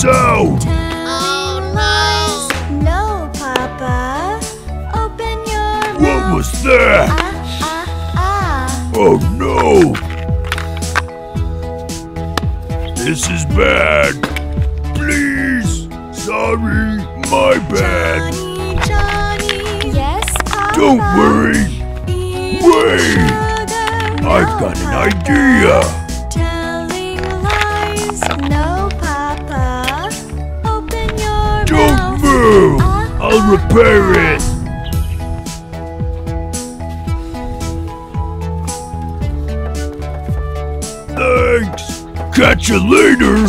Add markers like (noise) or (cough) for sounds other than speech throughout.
so! Oh no! No, Papa. Open your What was that? Ah, ah, ah. Oh no! This is bad. Please! Sorry, my bad. Johnny, Johnny. Yes, Papa. Don't worry. Wait! I've got an idea! I'll repair it! Thanks! Catch you later!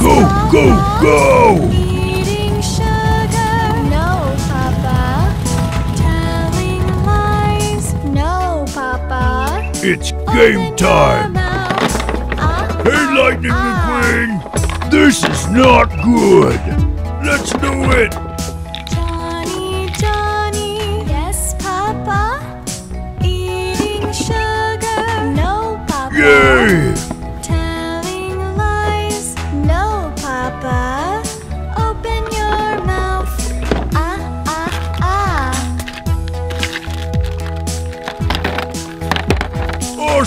go, go, go! It's game time! Hey, Lightning McQueen! This is not good!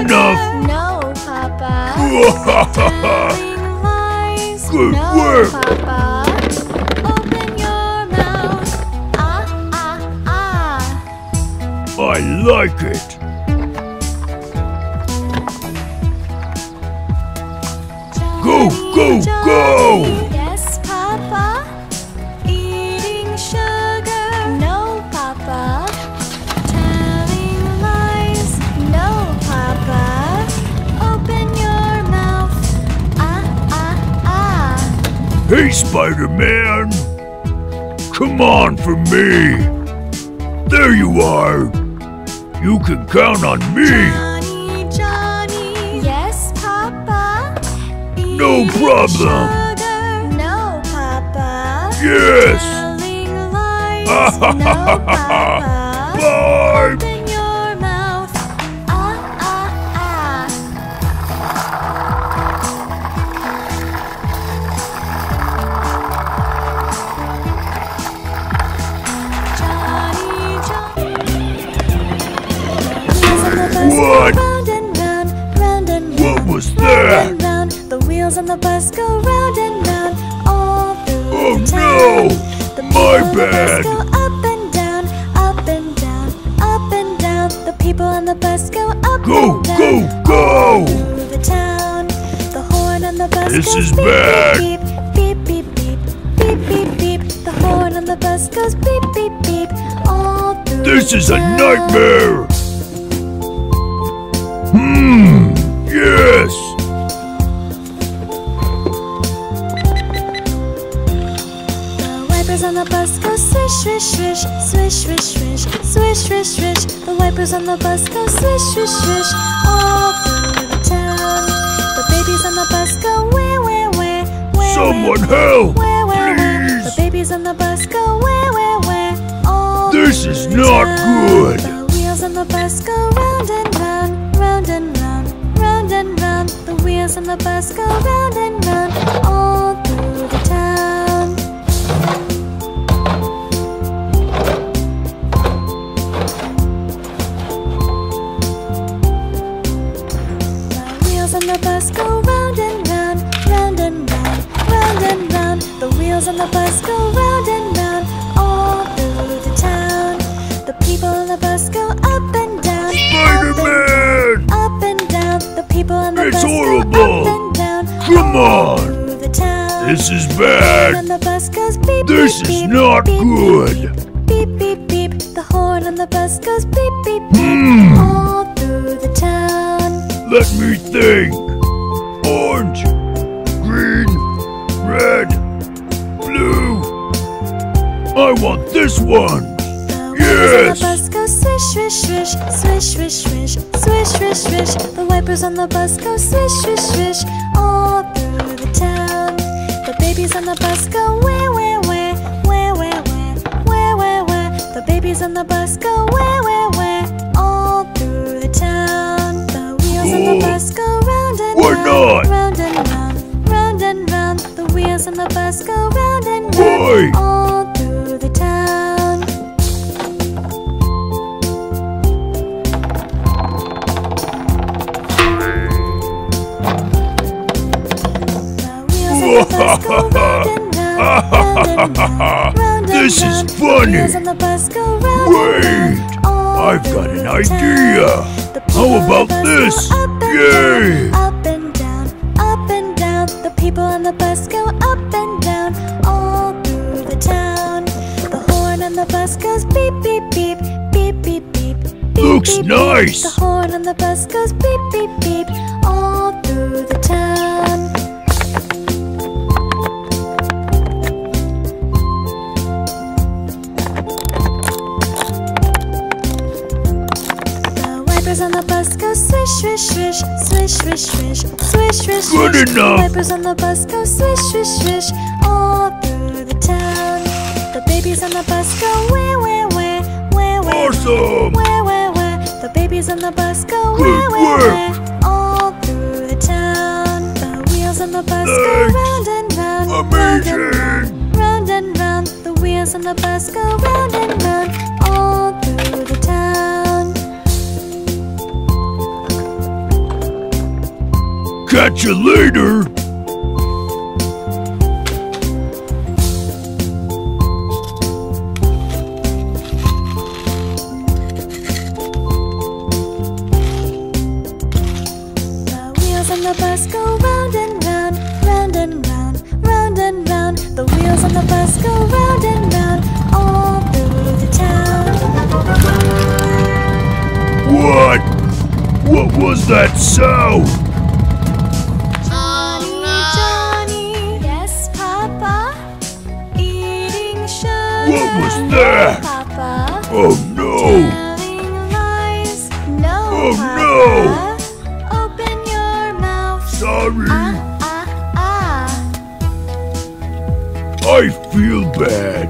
enough! No, Papa. Good no, work! Papa. Open your mouth! Ah, ah, ah. I like it. Go, go, go! Spider-Man! Come on for me! There you are! You can count on me! Johnny, Johnny. Yes, Papa? No problem! Sugar. No, Papa! Yes! Lies, (laughs) no, Papa. Bye! back. Beep, beep, beep, beep, beep, beep, The horn on the bus goes beep, beep, beep, all through This is a nightmare. Hmm, yes. On the bus go swish, swish, swish, swish, swish, swish, swish, swish, swish. The wipers on the bus go swish, swish, swish, Someone help, where, where, where. The please. babies on the bus go where, where, where, all This is not good. The wheels on the bus go round and round, round and round, round and round. The wheels on the bus go round and round, all through the town. Come on. This is bad. goes This is not good. Beep, beep, beep. The horn on the bus goes beep, beep, beep, all through the town. Let me think. Orange, green, red, blue. I want this one. Yes. the bus go swish, swish, swish, swish, swish, swish, swish, swish, swish. The wipers on the bus go swish, swish, swish, all babies on the bus go where, where, where, where, where, where, where, where, where. The babies on the bus go where, where, where, all through the town. The wheels on the bus go round and Or round, not. round and round, round and round. The wheels on the bus go round and Boy. round, all (laughs) This is funny. Wait, I've got an idea. How about this? Yay! up and down, up and down. The people on the bus go up and down, all through the town. The horn on the bus goes beep, beep, beep, beep, beep, beep. Looks nice. The horn on the bus goes beep, beep, beep, all through the town. The on the bus go swish, swish, swish, swish, swish, swish, swish, swish, Good enough. The wipers on the bus go swish, swish, swish, all through the town. The babies on the bus go where, where, where, where, where, Awesome. where, where, where. The babies on the bus go where, where, where, all through the town. The wheels on the bus Thanks. go round and round, Amazing. round, round and round. The wheels on the bus go round and round, all through the town. Catch you later. The wheels on the bus go round and round, round and round, round and round. The wheels on the bus go round and round, all through the town. What? What was that sound? What was that? Papa. Oh no! No, Oh, Papa. Open your mouth. Sorry, Ah, ah, ah. I feel bad.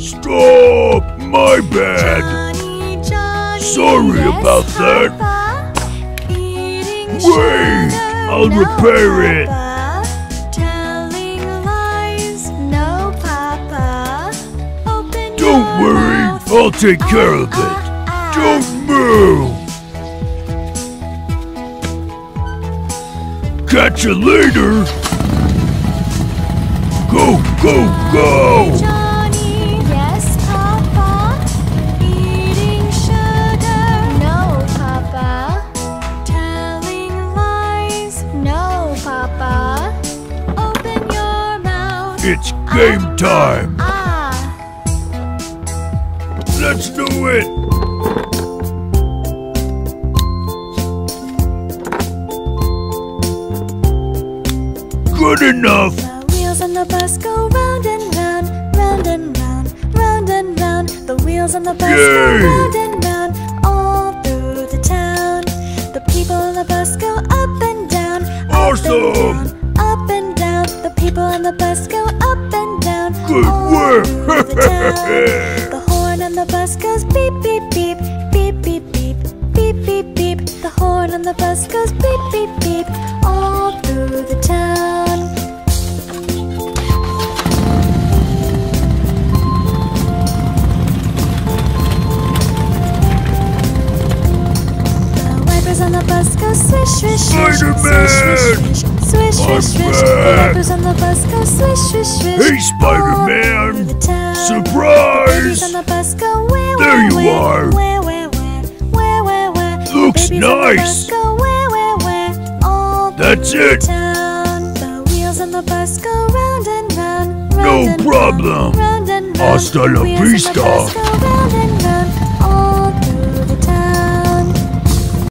Stop! My bad. Johnny, Johnny, Sorry yes, about that. Papa. Eating Wait, I'll no, repair it. I'll take care of it. Don't move. Catch you later. Go, go, go! Johnny, yes, Papa. Let's do it! Good enough! The wheels on the bus go round and round, round and round, round and round. The wheels on the bus Yay. go round and round, all through the town. The people on the bus go up and down, up! And down, up and down. The people on the bus go up and down. Good work! (laughs) the town. The horn on the bus goes beep beep beep, beep beep beep, beep beep beep. The horn on the bus goes beep beep beep, all through the town. The wipers on the bus go swish, swish, swish, Spider-Man! swish, swish, swish, swish, swish. The wipers on the bus go swish, swish, swish. Hey, Spider-Man! all the The babies on the bus go where, There you where, are. Where, where, where, where, where, where. Looks babies nice. go where, where, where, all That's it. Town. The wheels on the bus go round and round, No round and problem. round, round and round. Hasta la vista. bus go round